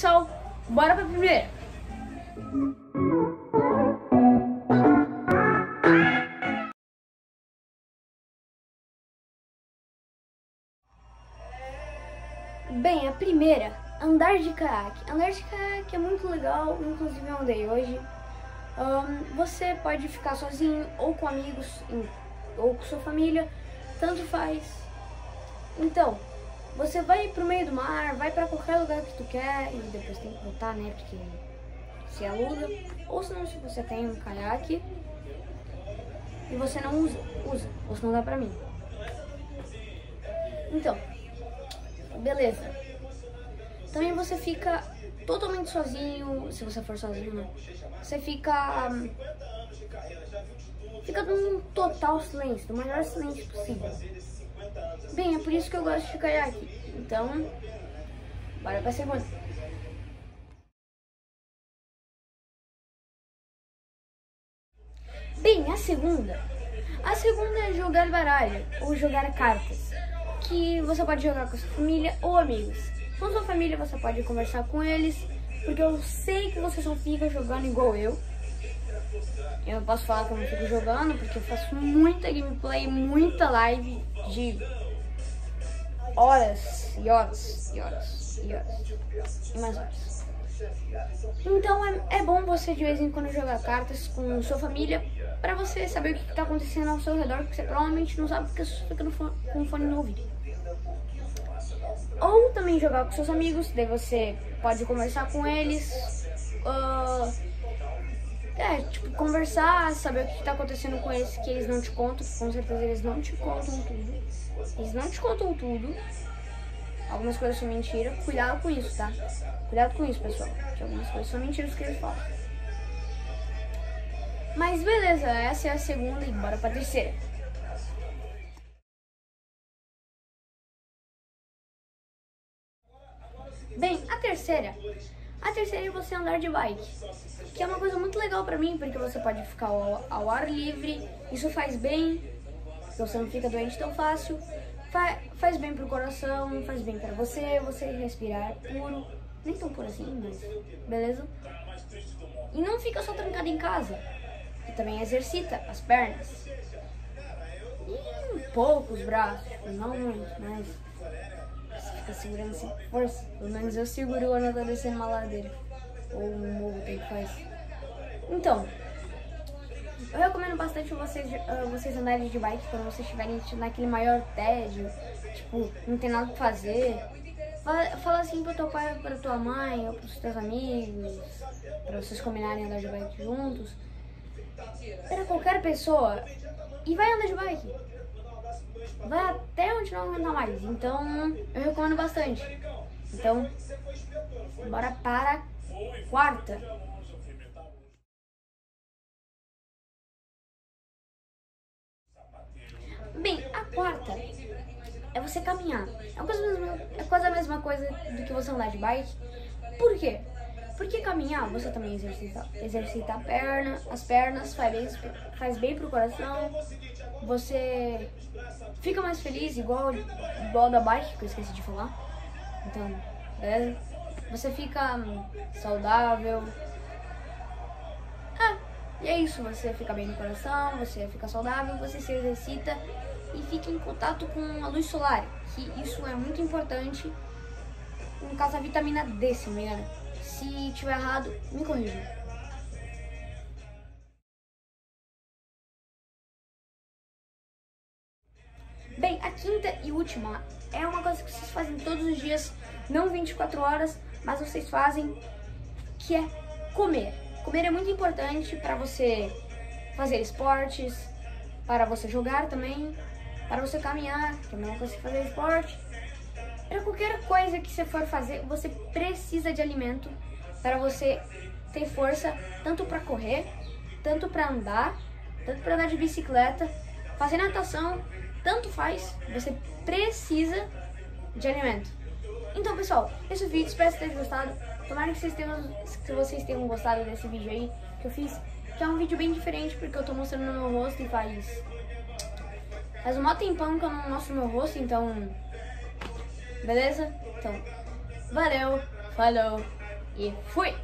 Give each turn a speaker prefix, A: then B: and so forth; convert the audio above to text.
A: Pessoal, bora pra primeira. Bem, a primeira, andar de caiaque. Andar de caiaque é muito legal, inclusive eu andei hoje. Um, você pode ficar sozinho ou com amigos ou com sua família, tanto faz. Então, você vai pro meio do mar, vai para qualquer lugar que tu quer e depois tem que voltar, né? Porque se aluga. Ou se não, se você tem um caiaque e você não usa, usa. Ou se não dá pra mim. Então, beleza. Também você fica totalmente sozinho, se você for sozinho, né? Você fica... Fica num total silêncio, no maior silêncio possível. Bem, é por isso que eu gosto de caiaque. Então, bora pra segunda. Bem, a segunda. A segunda é jogar baralho ou jogar cartas, que você pode jogar com sua família ou amigos. Com sua família você pode conversar com eles, porque eu sei que você só fica jogando igual eu. Eu não posso falar que eu fico jogando, porque eu faço muita gameplay, muita live de horas e horas e horas e horas e mais horas. Então é, é bom você de vez em quando jogar cartas com sua família para você saber o que está acontecendo ao seu redor, porque você provavelmente não sabe porque você fica no fone, com o fone no ouvido. Ou também jogar com seus amigos, daí você pode conversar com eles. Uh, é, tipo, conversar, saber o que está acontecendo com eles, que eles não te contam, com certeza eles não te contam tudo. Eles não te contam tudo. Algumas coisas são mentiras. Cuidado com isso, tá? Cuidado com isso, pessoal. Que algumas coisas são mentiras que eles falam. Mas beleza, essa é a segunda e bora pra terceira. Bem, a terceira. A terceira é você andar de bike. Que é uma coisa muito legal pra mim, porque você pode ficar ao, ao ar livre. Isso faz bem, você não fica doente tão fácil. Fa faz bem pro coração, faz bem pra você, você respirar puro. Nem tão puro assim, mas beleza? E não fica só trancado em casa que também exercita as pernas. E um pouco os braços, não muito, mas segurando assim, força. Pelo menos eu seguro eu tô descendo uma ladeira. Ou um morro, que faz. Então, eu recomendo bastante vocês, uh, vocês andarem de bike quando vocês estiverem naquele maior tédio, tipo, não tem nada pra fazer. Fala, fala assim pro teu pai, pra tua mãe, ou pros teus amigos, pra vocês combinarem andar de bike juntos para qualquer pessoa e vai andar de bike. Vai até onde não aguentar mais. Então, eu recomendo bastante. Então, bora para a quarta. Bem, a quarta é você caminhar. É quase, a mesma, é quase a mesma coisa do que você andar de bike. Por quê? Porque caminhar, você também exercita, exercita a perna, as pernas, faz bem, faz bem pro coração. Você fica mais feliz, igual, igual da bike, que eu esqueci de falar. Então, beleza? Você fica saudável. Ah, e é isso, você fica bem no coração, você fica saudável, você se exercita e fica em contato com a luz solar, que isso é muito importante no caso da vitamina D, se não me engano. Se tiver errado, me corrija. Bem, a quinta e última é uma coisa que vocês fazem todos os dias, não 24 horas, mas vocês fazem, que é comer. Comer é muito importante para você fazer esportes, para você jogar também, para você caminhar, que é a mesma coisa que fazer esporte. Para qualquer coisa que você for fazer, você precisa de alimento para você ter força tanto para correr, tanto para andar, tanto para andar de bicicleta, fazer natação, tanto faz, você precisa de alimento. Então, pessoal, esse vídeo, espero que vocês tenham gostado. Tomara que vocês tenham, que vocês tenham gostado desse vídeo aí que eu fiz. Que é um vídeo bem diferente, porque eu tô mostrando meu rosto e faz... Faz um maior tempão que eu não mostro meu rosto, então... Beleza? Então, valeu, falou! e fui!